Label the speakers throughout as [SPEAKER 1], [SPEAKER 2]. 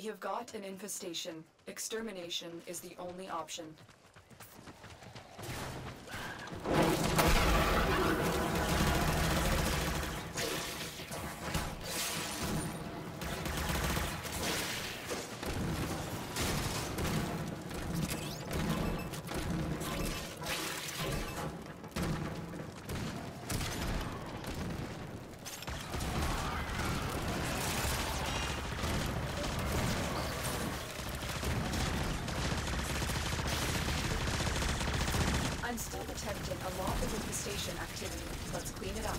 [SPEAKER 1] We have got an infestation. Extermination is the only option. Detecting a lot of infestation activity. Let's clean it up.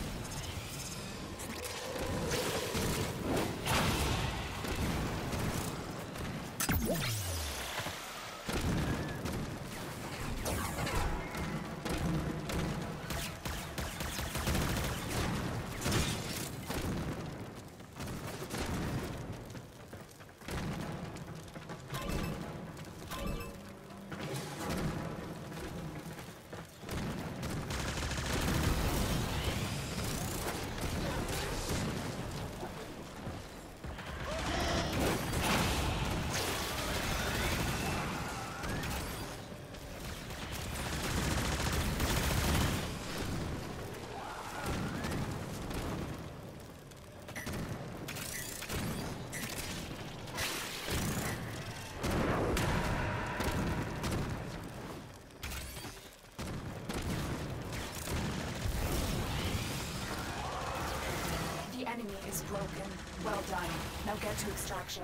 [SPEAKER 1] Is broken. Well done. Now get to extraction.